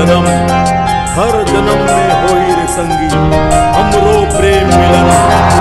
जन्म हर जन्म में हो रे संगी। हमरो प्रेम मिलन।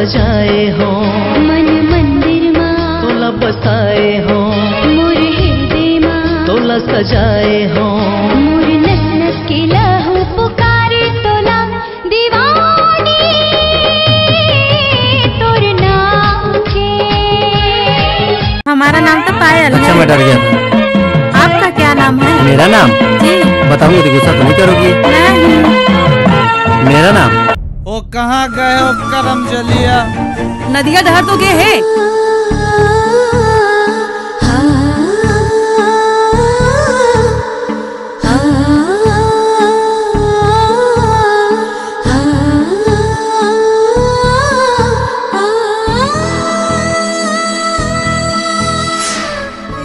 सजाए हो। मन मंदिर माँ। तोला बसाए हो। मोर हृदय माँ। तोला सजाए हो। मोर नस नस के लहू पुकारे तोला। दीवानी तोर नाम के। हमारा नाम तो पायल अच्छा है मैं डर गया। आपका क्या नाम है? मेरा नाम? जी। बताऊँगी तो गुस्सा तो नहीं करोगी। नहीं कहाँ गए हो करम जलिया? नदिया धर तो गए है।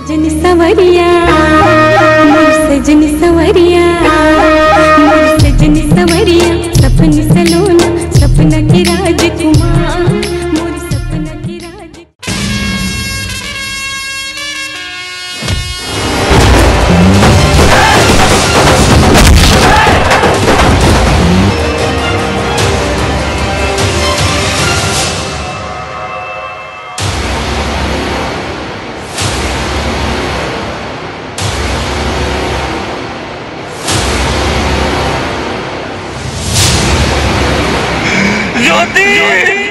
सजन सवरिया सजन सवरिया। राजकुमार ¡Johnny!